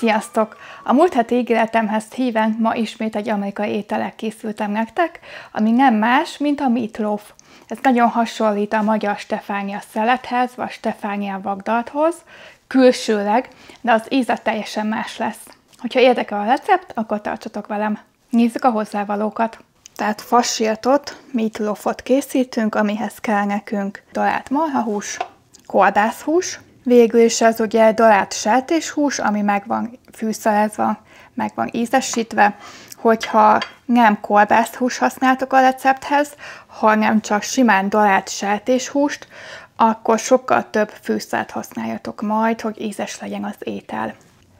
Sziasztok! A múlt heti ígéretemhez híven ma ismét egy amerikai ételek készültem nektek, ami nem más, mint a meatloaf. Ez nagyon hasonlít a magyar Stefánia szelethez, vagy Stefánia vagdalthoz, külsőleg, de az íze teljesen más lesz. Hogyha érdekel a recept, akkor tartsatok velem. Nézzük a hozzávalókat. Tehát fasírtot, meatloafot készítünk, amihez kell nekünk darált marhahús, koldászhús, Végül is ez ugye darált sertéshús, ami meg van fűszerezve, meg van ízesítve, hogyha nem kolbászhús használtok a recepthez, hanem csak simán darált sertéshúst, akkor sokkal több fűszert használjatok majd, hogy ízes legyen az étel.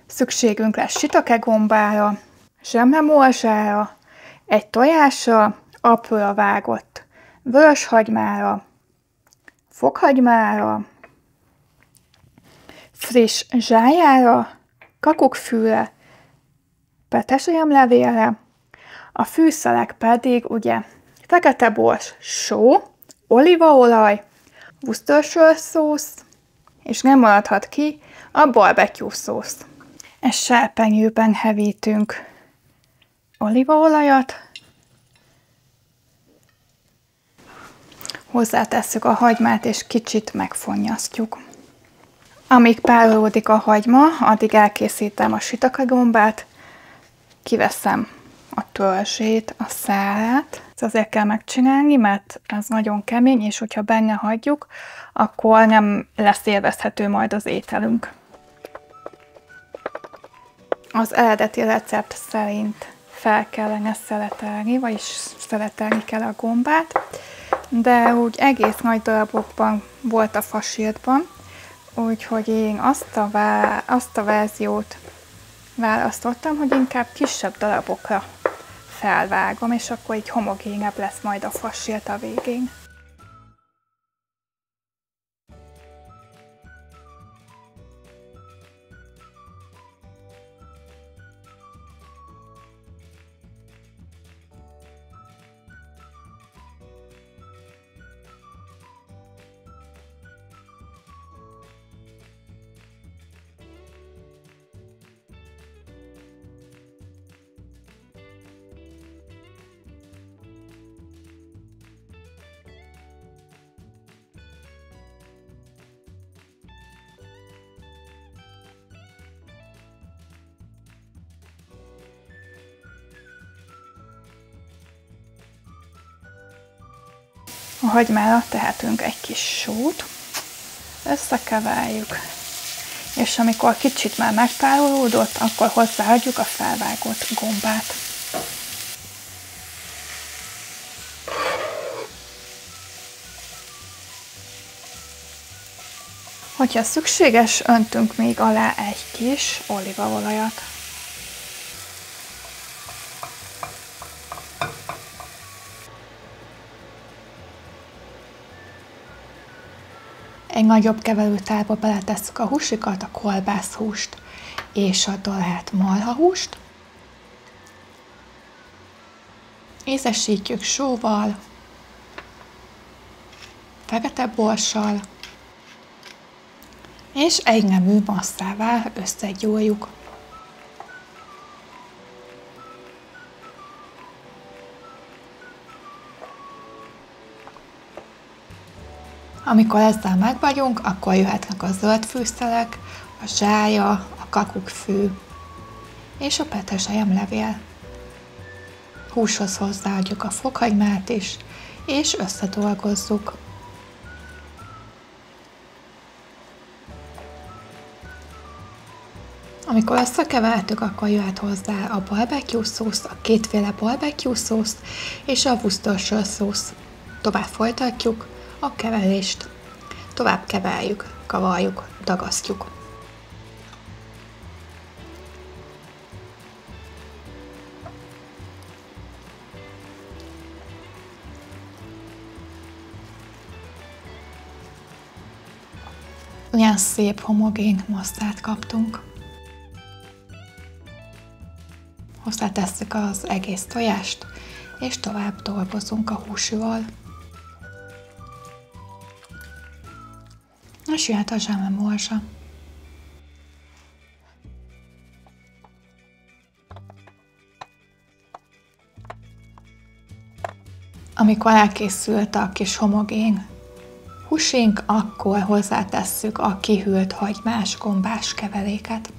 Szükségünk lesz sitake gombára, zsemlemorzsára, egy tojásra, apróra vágott vöröshagymára, fokhagymára, friss zsájára, kakukkfűre, petesejemlevélre, a fűszerek pedig ugye fekete bors, só, olívaolaj, Worcestershire szósz, és nem maradhat ki a barbecue szósz. Egy serpenyőben hevítünk olívaolajat, hozzátesszük a hagymát, és kicsit megfonnyasztjuk. Amíg párolódik a hagyma, addig elkészítem a sitakagombát, kiveszem a törzsét, a szálát. Ezt azért kell megcsinálni, mert ez nagyon kemény, és hogyha benne hagyjuk, akkor nem lesz élvezhető majd az ételünk. Az eredeti recept szerint fel kellene szeletelni, vagyis szeletelni kell a gombát, de úgy egész nagy darabokban volt a fasírtban, Úgyhogy én azt a, vá- azt a verziót választottam, hogy inkább kisebb darabokra felvágom, és akkor így homogénebb lesz majd a fasírt a végén. A hagymára tehetünk egy kis sót, összekeverjük, és amikor kicsit már megpárolódott, akkor hozzáadjuk a felvágott gombát. Hogyha szükséges, öntünk még alá egy kis olívaolajat. Egy nagyobb keverőtálba beletesszük a húsikat, a kolbászhúst és a dalált marhahúst. Ézesítjük sóval, fekete borssal, és egy nemű masszává összegyúrjuk. Amikor ezzel meg vagyunk, akkor jöhetnek a zöld fűszerek, a zsája, a kakukkfű és a levél. Húshoz hozzáadjuk a fokhagymát is, és összedolgozzuk. Amikor összekevertük, akkor jöhet hozzá a barbecue szósz, a kétféle barbecue szósz és a Worcestershire szósz. Tovább folytatjuk, a keverést. Tovább keverjük, kavarjuk, dagasztjuk. Olyan szép homogén masszát kaptunk. Hozzátesszük az egész tojást, és tovább dolgozunk a húsúval. Aš jo atvažiavome buožą. Amikor elkészült a kis homogén húsink, akkor hozzátesszük a kihűlt hagymás gombás keveréket.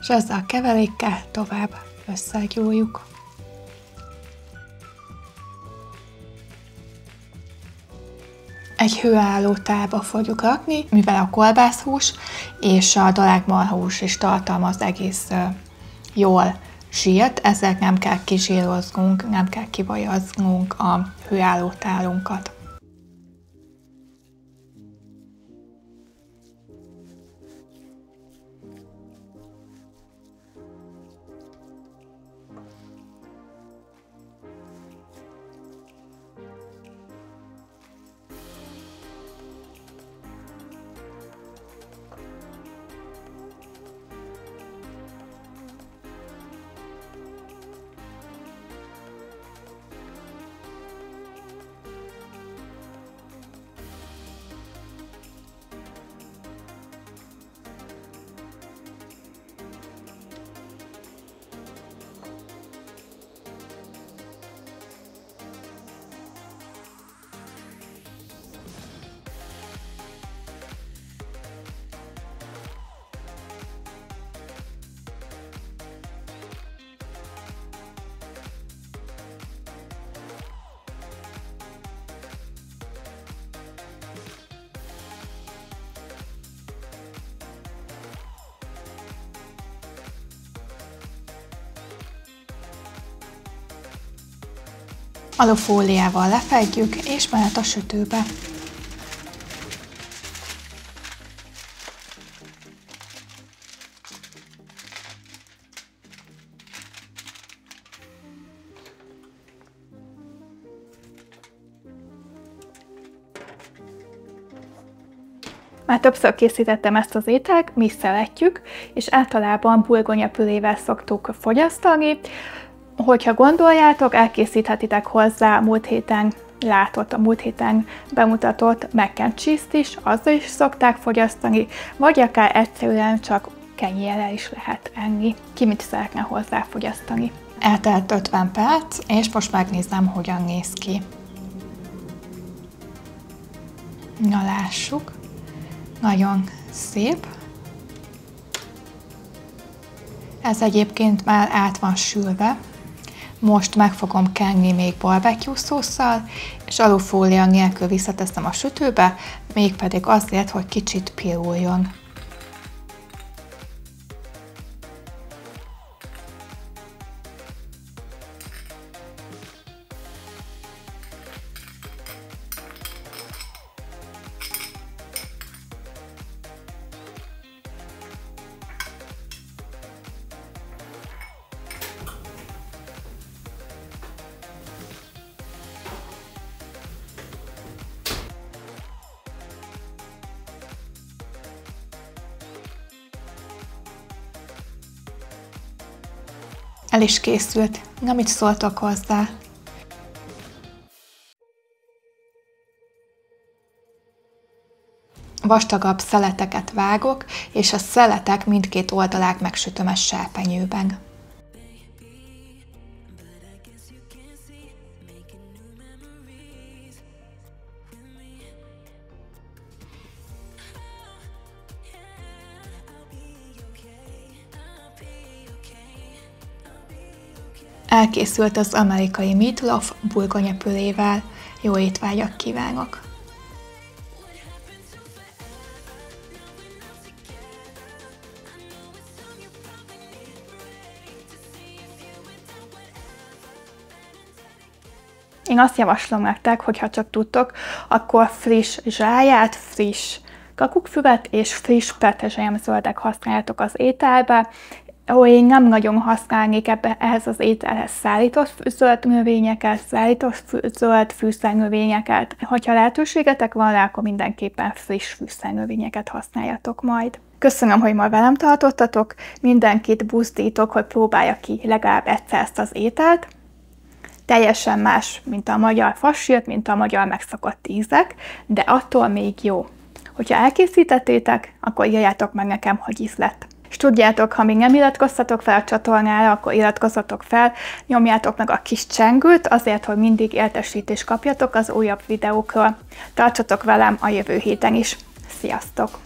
És ezzel a keverékkel tovább összegyúrjuk. Egy hőálló tába fogjuk rakni, mivel a kolbászhús és a dalágmarhús is tartalmaz egész jól zsírt, ezek nem kell kizsíroznunk, nem kell kivajaznunk a hőálló tálunkat. Alufóliával lefedjük, és mehet a sütőbe. Már többször készítettem ezt az ételt, mi szeretjük, és általában burgonyapülével szoktuk fogyasztani. Hogyha gondoljátok, elkészíthetitek hozzá múlt héten látott, a múlt héten bemutatott mac and cheese-t is, azzal is szokták fogyasztani, vagy akár egyszerűen csak kenyérrel is lehet enni. Ki mit szeretne hozzá fogyasztani. Eltelt 50 perc, és most megnézem, hogyan néz ki. Na lássuk. Nagyon szép. Ez egyébként már át van sülve, most meg fogom kenni még barbecue szószal, és alufólia nélkül visszateszem a sütőbe, mégpedig azért, hogy kicsit piruljon. El is készült. Na, mit szóltok hozzá? Vastagabb szeleteket vágok, és a szeletek mindkét oldalát megsütöm a serpenyőben. Elkészült az amerikai meatloaf burgonyapülével. Jó étvágyat kívánok! Én azt javaslom nektek, hogy ha csak tudtok, akkor friss zsáját, friss kakukkfüvet és friss zöldek használjátok az ételbe, ahol én nem nagyon használnék ebbe, ehhez az ételhez szállított zöld növényeket, szállított zöld fűszernövényeket. Hogyha lehetőségetek van rá, akkor mindenképpen friss fűszernövényeket használjatok majd. Köszönöm, hogy ma velem tartottatok, mindenkit buzdítok, hogy próbálja ki legalább egyszer ezt az ételt. Teljesen más, mint a magyar fasírt, mint a magyar megszokott ízek, de attól még jó. Hogyha elkészítettétek, akkor írjátok meg nekem, hogy íz lett. És tudjátok, ha még nem iratkoztatok fel a csatornára, akkor iratkozzatok fel, nyomjátok meg a kis csengőt, azért, hogy mindig értesítést kapjatok az újabb videókról. Tartsatok velem a jövő héten is. Sziasztok!